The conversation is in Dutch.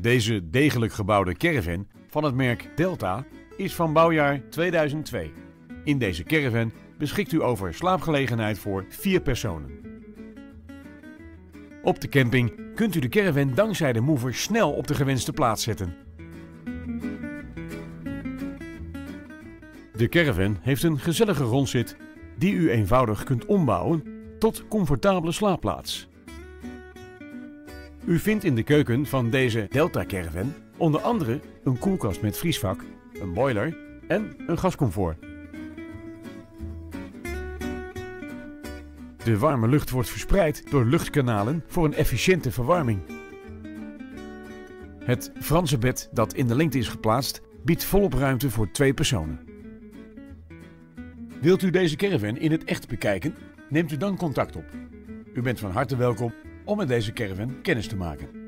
Deze degelijk gebouwde caravan van het merk Delta is van bouwjaar 2002. In deze caravan beschikt u over slaapgelegenheid voor vier personen. Op de camping kunt u de caravan dankzij de mover snel op de gewenste plaats zetten. De caravan heeft een gezellige rondzit die u eenvoudig kunt ombouwen tot comfortabele slaapplaats. U vindt in de keuken van deze Delta Caravan onder andere een koelkast met vriesvak, een boiler en een gascomfort. De warme lucht wordt verspreid door luchtkanalen voor een efficiënte verwarming. Het Franse bed dat in de lengte is geplaatst biedt volop ruimte voor twee personen. Wilt u deze caravan in het echt bekijken? Neemt u dan contact op. U bent van harte welkom om met deze caravan kennis te maken.